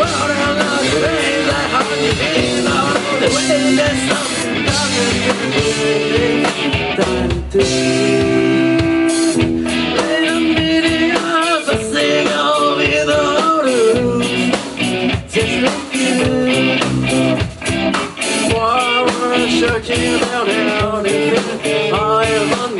I'm and all your pain I have you in out on the wind and something down in the time to Checking down and I am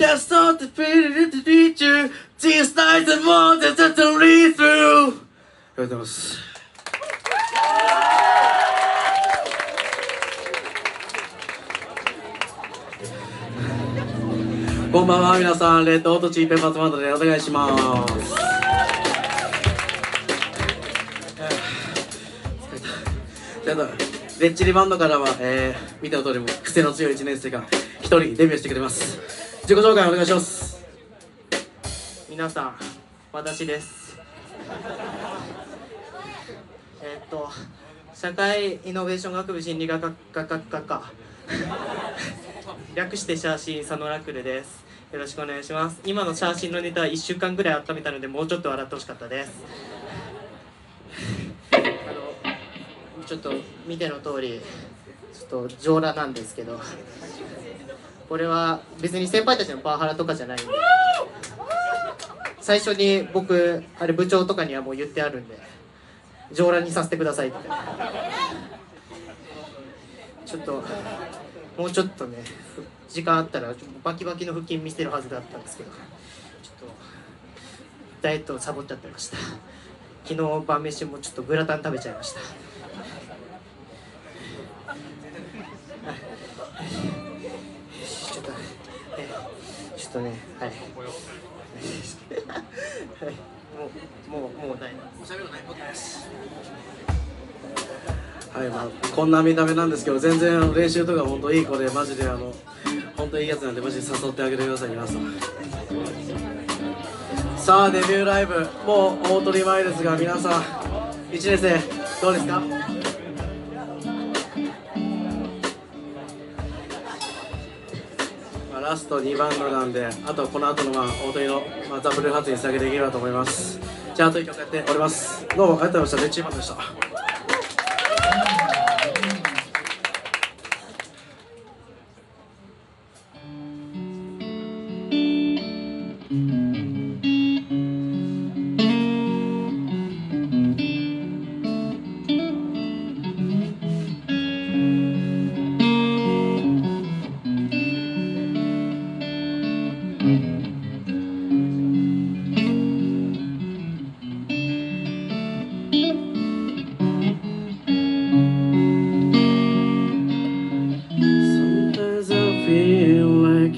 feelings Just start the feeling to teacher These nights and more than just to read through ありがとうございますこんばんは皆さん。レッドオートチーペーパーズバンドでお願いします。ちょっとレッチリバンドからは、えー、見ての通りも癖の強い1年生が一人デビューしてくれます。自己紹介お願いします。皆さん私です。えっと社会イノベーション学部心理学科学科科略してシャーシー佐野ラクルです。よろしくお願いします。今のシャーシーのネタは1週間ぐらい温めたのでもうちょっと笑ってほしかったです。あのちょっと見ての通りちょっと上裸なんですけど。これは別に先輩たちのパワハラとかじゃないんで。最初に僕あれ部長とかにはもう言ってあるんで。上裸にさせてくださいって。ちょっともうちょっとね時間あったらちょっとバキバキの腹筋見せるはずだったんですけど。ちょっとダイエットをサボっちゃってました。昨日晩飯もちょっとグラタン食べちゃいましたちょっとねちょっとねはい。はいもうもうもうな。い。はいまあ、こんな見た目なんですけど全然練習とか本当いい子でマジであの本当いいやつなんでマジで誘ってあげてください皆さんさあデビューライブもう大取り前ですが皆さん1年生どうですか？ラスト2バンドなんであとこの後のまあ大谷の、まあ、ザブル発につなげていければと思います。じゃああと1曲やっております。どうもありがとうございました。レッチーバンドでした「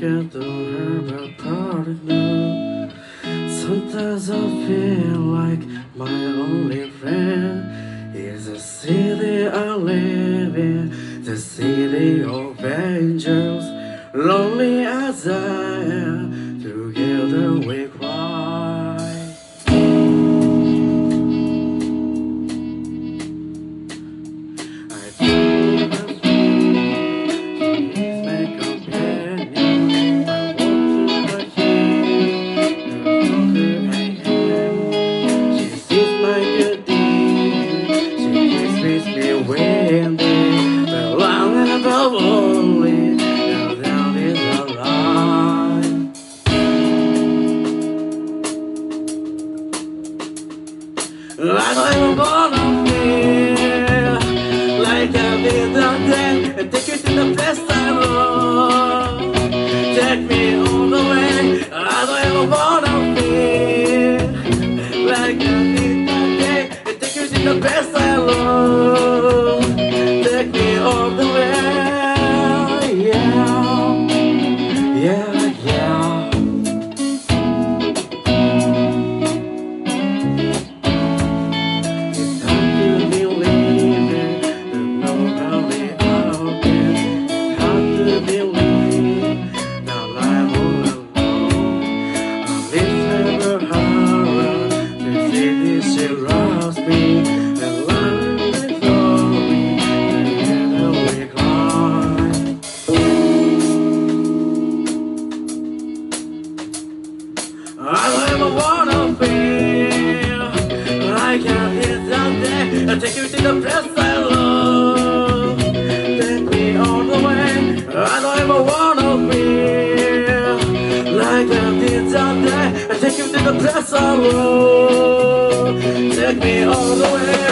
I don't hear about parting now Sometimes I feel like my only friend Is a city I live wind But and above only Now Like a little born of fear Like the wind of take it to the festival Take me all the way I don't ever want festa é louco. tomorrow. Take me all the way.